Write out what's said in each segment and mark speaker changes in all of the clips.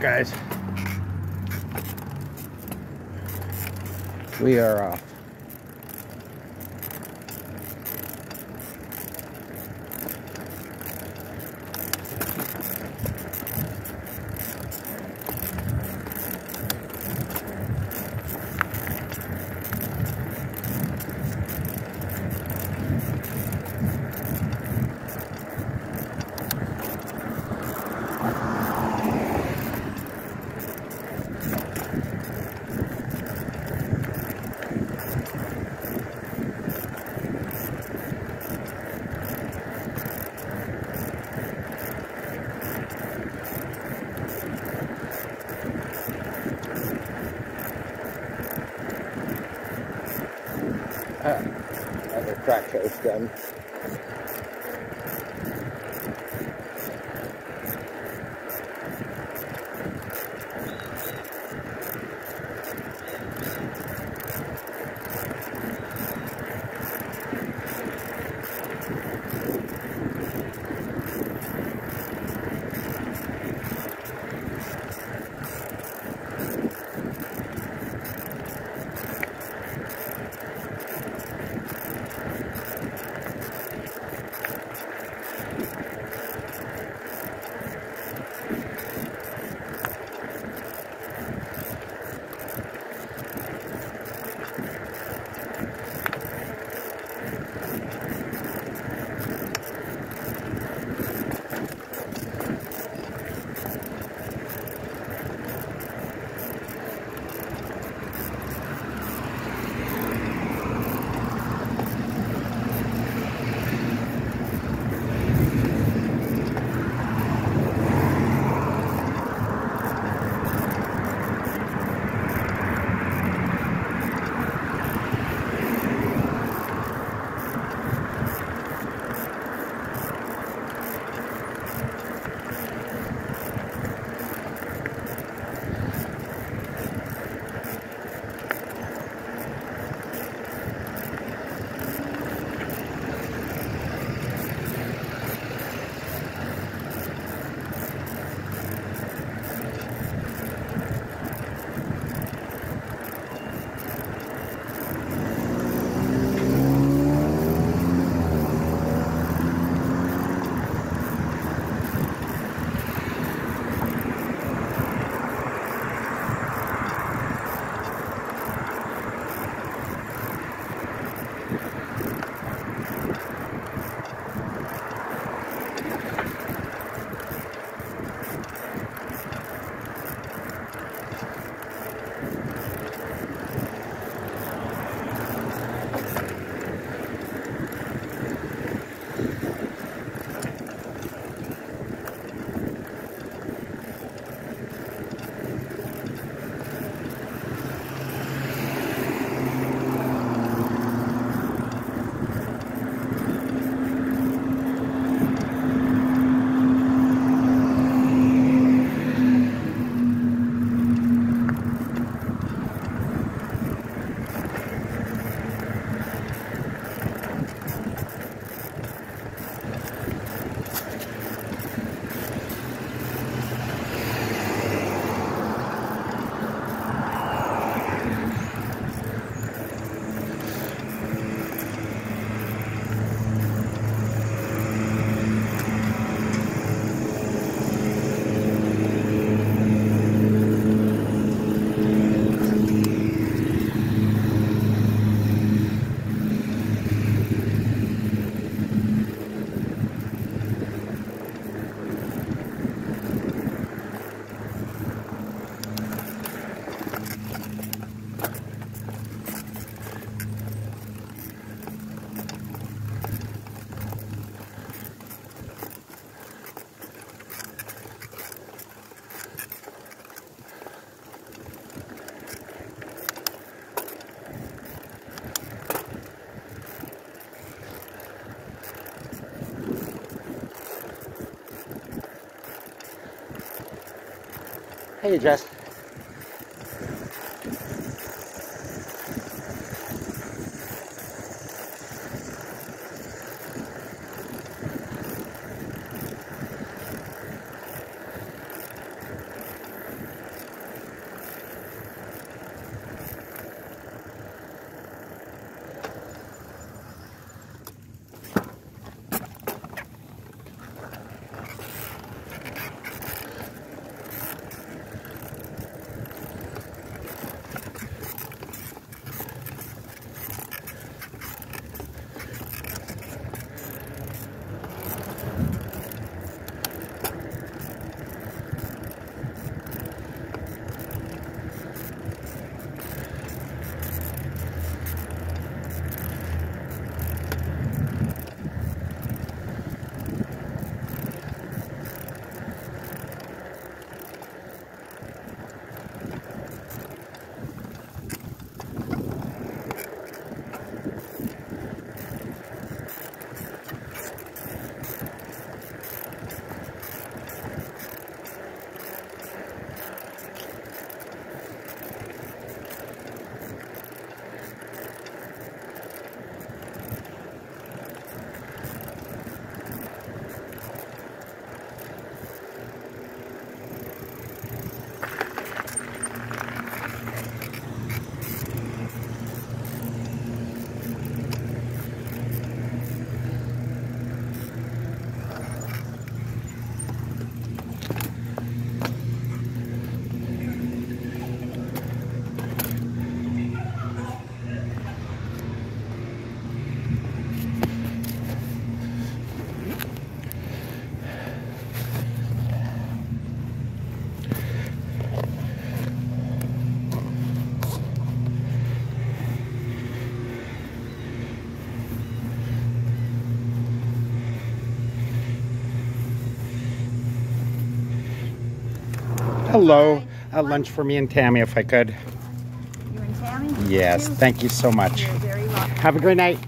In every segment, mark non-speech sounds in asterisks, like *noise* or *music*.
Speaker 1: guys. We are off. Uh, other track shows done. Hey, Jess. Hello. Uh, lunch for me and Tammy, if I could.
Speaker 2: You and Tammy?
Speaker 1: Yes, thank you so much.
Speaker 2: You're very welcome.
Speaker 1: Have a great night.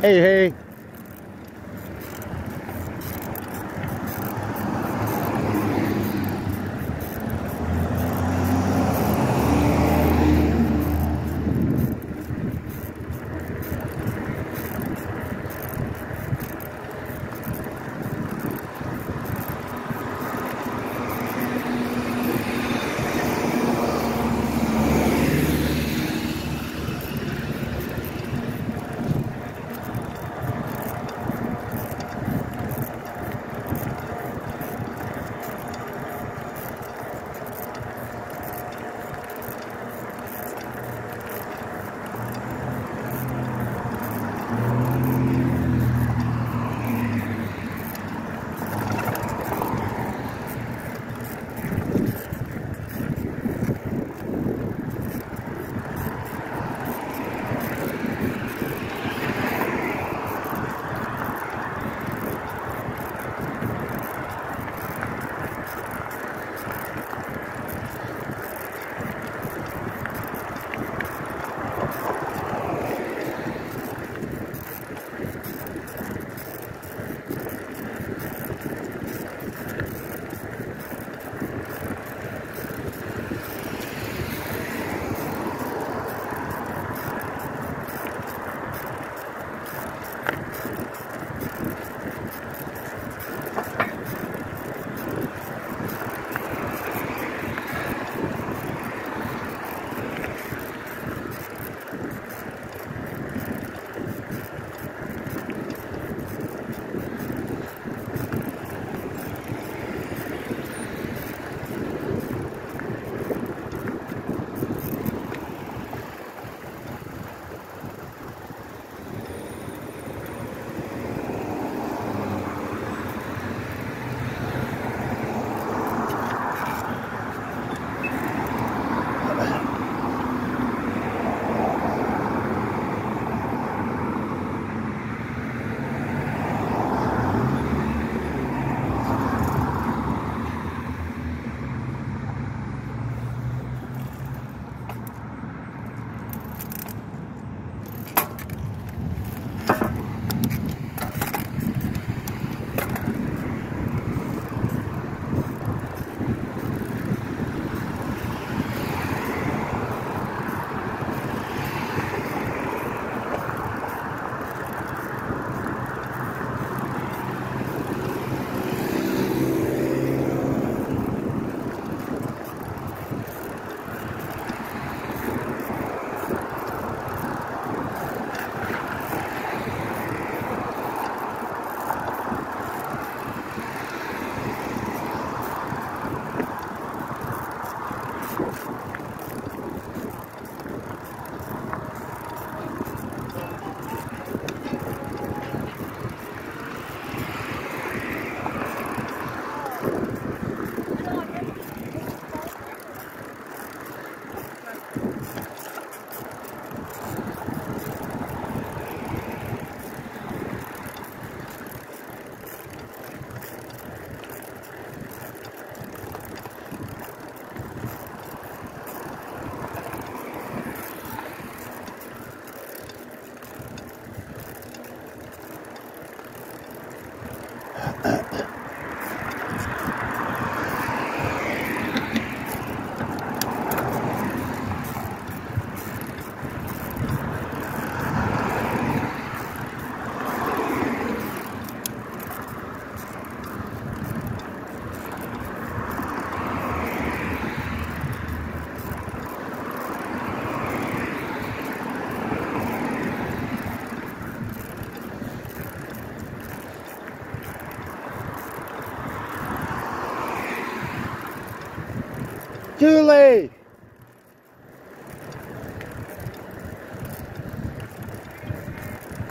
Speaker 1: Hey, hey.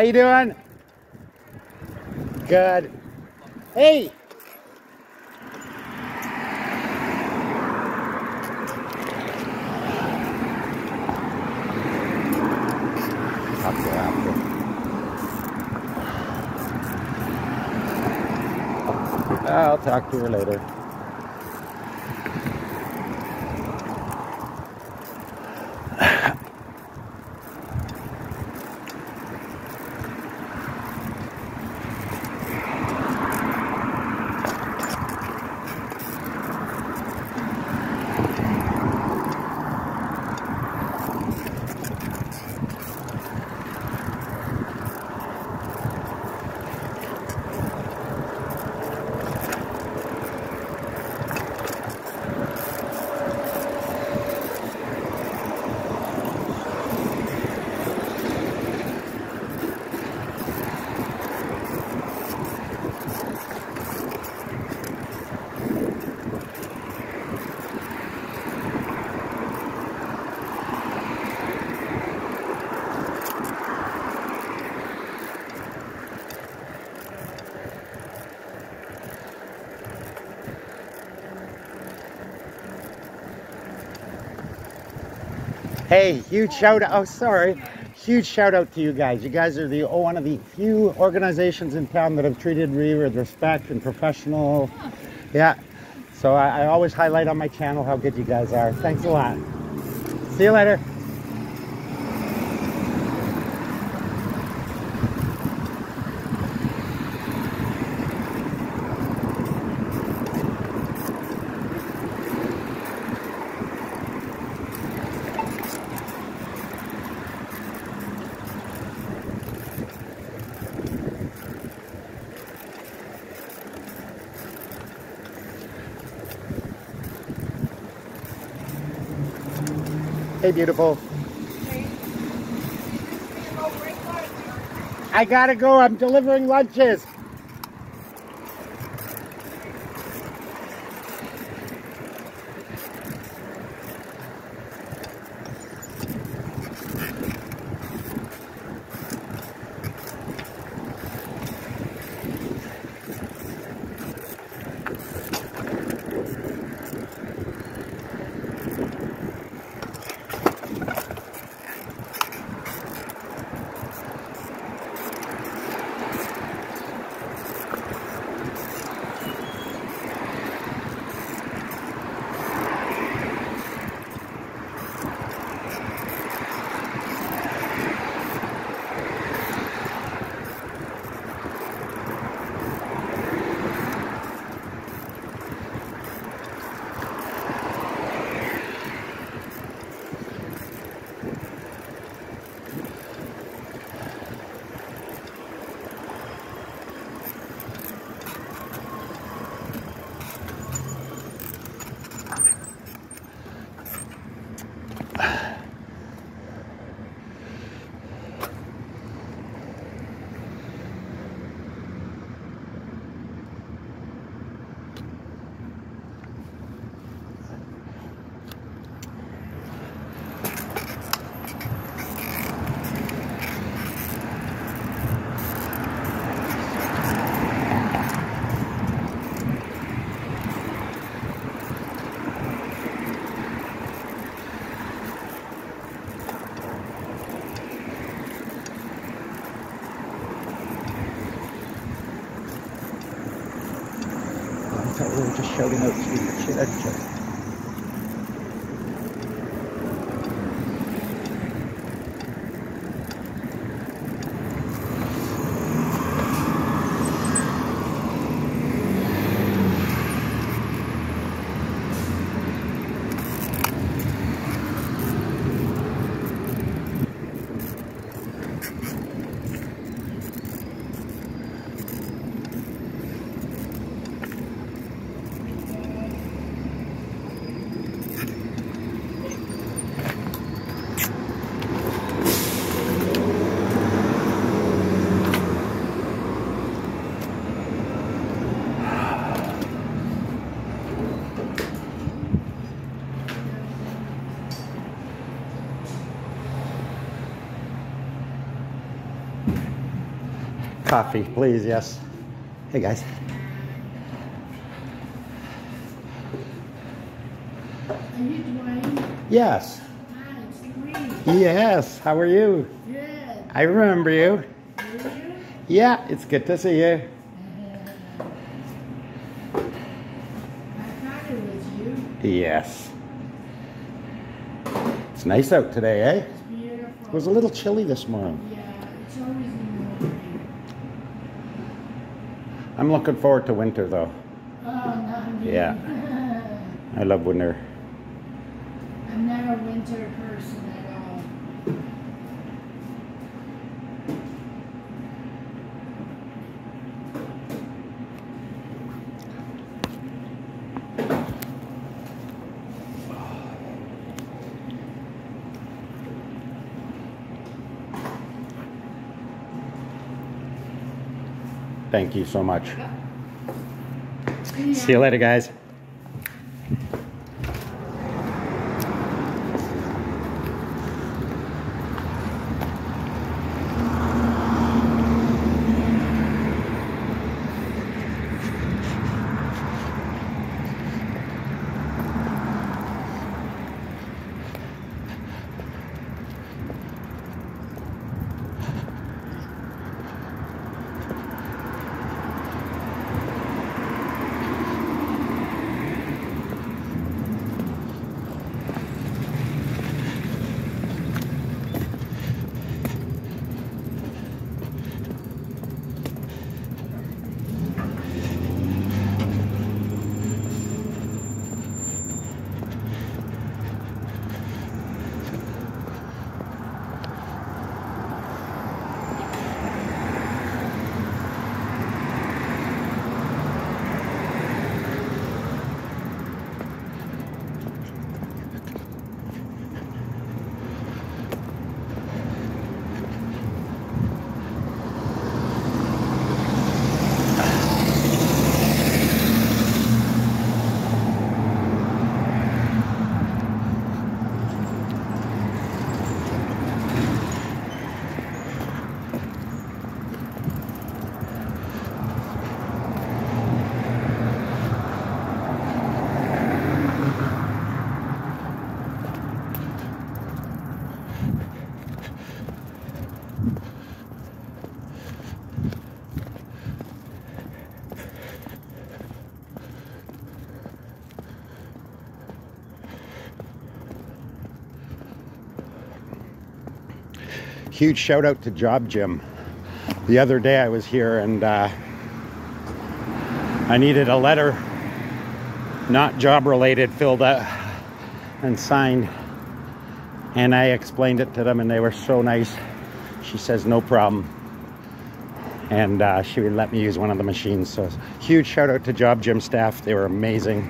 Speaker 1: How you doing? Good. Hey! I'll talk to her later. Hey, huge shout out. Oh, sorry. Huge shout out to you guys. You guys are the oh, one of the few organizations in town that have treated me with respect and professional. Yeah. So I, I always highlight on my channel how good you guys are. Thanks a lot. See you later. Hey, beautiful. I gotta go. I'm delivering lunches. Just shouting out sweet shit. I'd Coffee, please, yes. Hey, guys.
Speaker 2: Are you Dwayne?
Speaker 1: Yes.
Speaker 2: Hi, it's.
Speaker 1: Yes. How are you?
Speaker 2: Good.
Speaker 1: I remember you.
Speaker 2: You?
Speaker 1: Yeah, it's good to see you.
Speaker 2: I thought it was you.
Speaker 1: Yes. It's nice out today, eh?
Speaker 2: It's beautiful.
Speaker 1: It was a little chilly this morning.
Speaker 2: Yeah, it's always in the morning.
Speaker 1: I'm looking forward to winter though.
Speaker 2: Oh.
Speaker 1: Yeah. *laughs* I love winter.
Speaker 2: I'm not a winter
Speaker 1: Thank you so much.
Speaker 2: Yeah.
Speaker 1: See you later, guys. Huge shout out to Job Gym. The other day I was here and uh, I needed a letter, not job related, filled out and signed. And I explained it to them and they were so nice. She says, no problem. And uh, she would let me use one of the machines. So huge shout out to Job Gym staff. They were amazing.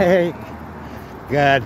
Speaker 1: Hey, good.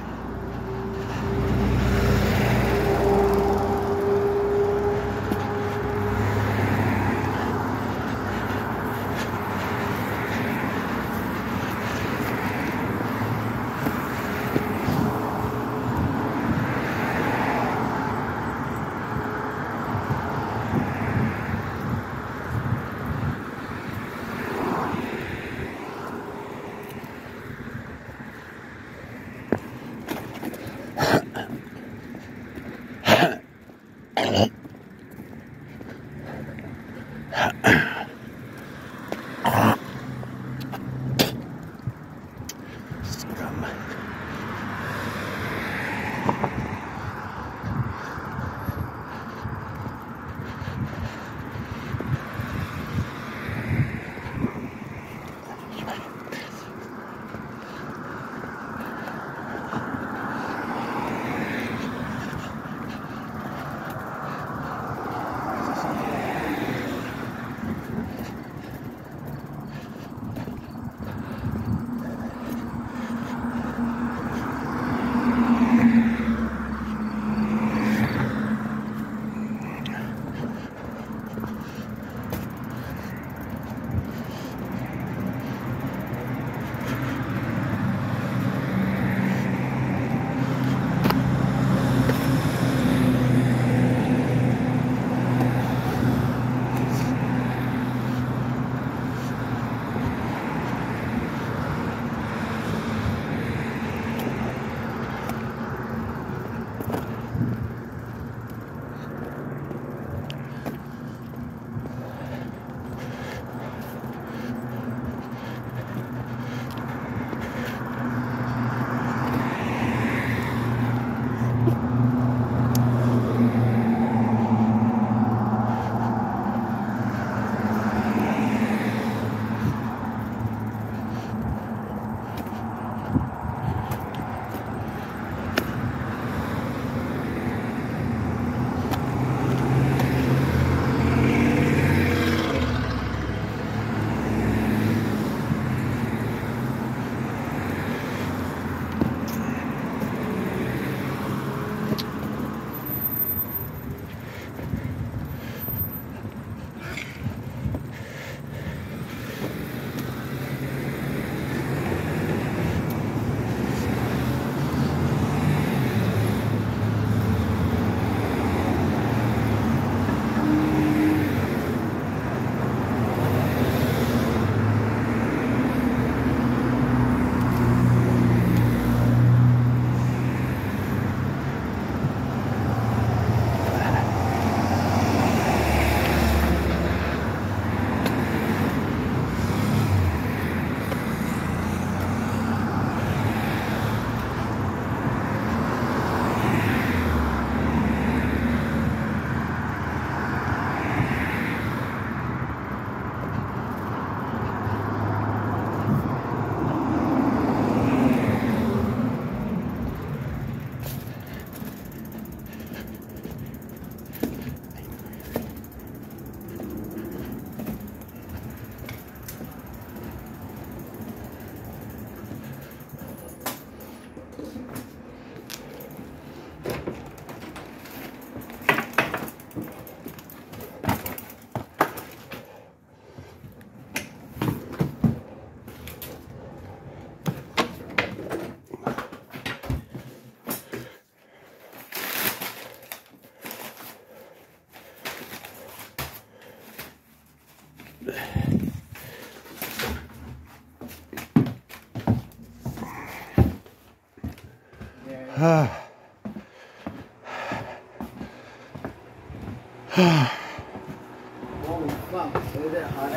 Speaker 1: *sighs*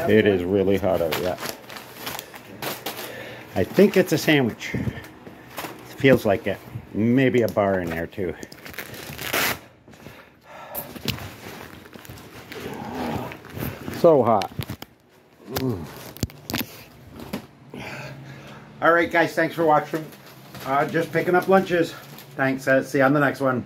Speaker 1: It is really hot out, yeah. I think it's a sandwich. Feels like it. Maybe a bar in there too. So hot. All right, guys, thanks for watching. Uh, just picking up lunches. Thanks. Uh, see you on the next one.